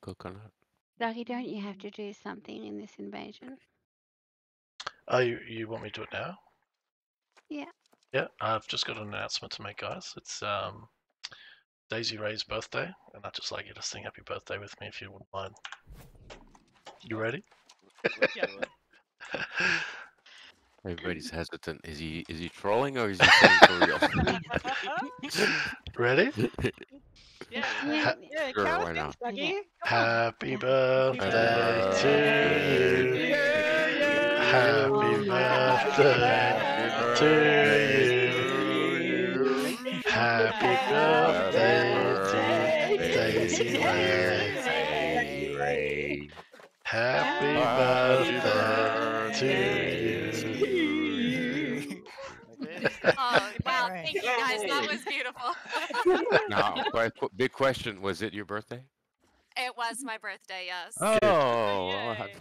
coconut. Lucky, don't you have to do something in this invasion? Oh, you, you want me to do it now? Yeah. Yeah, I've just got an announcement to make, guys. It's um, Daisy Rey's birthday, and I'd just like you to sing happy birthday with me if you wouldn't mind. You ready? Yeah. Everybody's hesitant. Is he is he trolling or is he saying for real? ready? Yeah, Yeah. yeah, Sure, count why it, not? Dougie. Happy birthday to you. Happy birthday to you. Happy birthday, Daisy Rey. Happy birthday to you. Thank you guys. That was beautiful. no, big question. Was it your birthday? It was my birthday, yes. Oh, Yay.